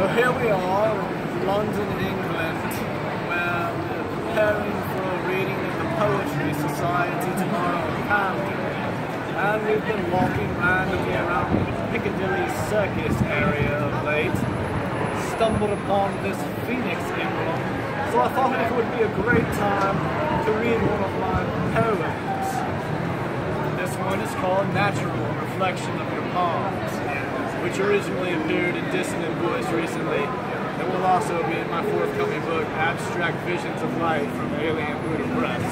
So here we are, in London, England, where we're preparing for a reading of the Poetry Society tomorrow in Camden. And we've been walking randomly around the Piccadilly Circus area of late, stumbled upon this phoenix emblem, so I thought it would be a great time to read one of my poems. This one is called Natural Reflection of Your Palms which originally appeared in Dissident Voice recently, and will also be in my forthcoming book, Abstract Visions of Light from Alien Buddha Press.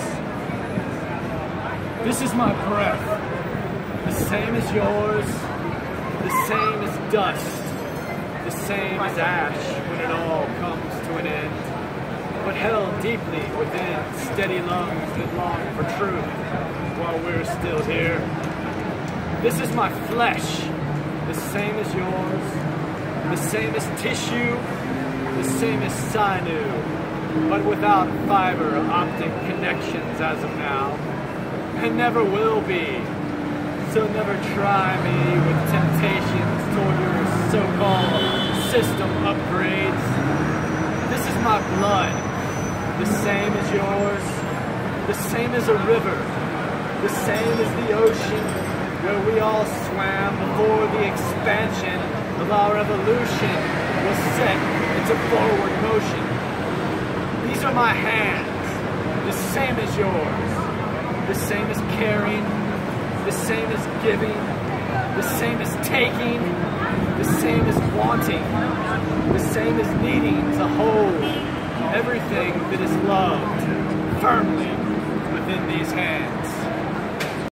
This is my breath, the same as yours, the same as dust, the same as ash when it all comes to an end, but held deeply within steady lungs that long for truth while we're still here. This is my flesh, same as yours, the same as tissue, the same as sinew, but without fiber optic connections as of now, and never will be. So never try me with temptations toward your so-called system upgrades. This is my blood, the same as yours, the same as a river, the same as the ocean, where we all swam before the expansion of our evolution was set into forward motion. These are my hands, the same as yours, the same as caring, the same as giving, the same as taking, the same as wanting, the same as needing to hold everything that is loved firmly within these hands.